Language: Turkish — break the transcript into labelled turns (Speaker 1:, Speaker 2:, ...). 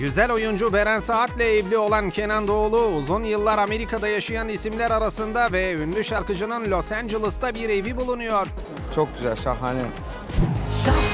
Speaker 1: Güzel oyuncu Beren Saat'le evli olan Kenan Doğulu uzun yıllar Amerika'da yaşayan isimler arasında ve ünlü şarkıcının Los Angeles'ta bir evi bulunuyor.
Speaker 2: Çok güzel, şahane.
Speaker 3: Şans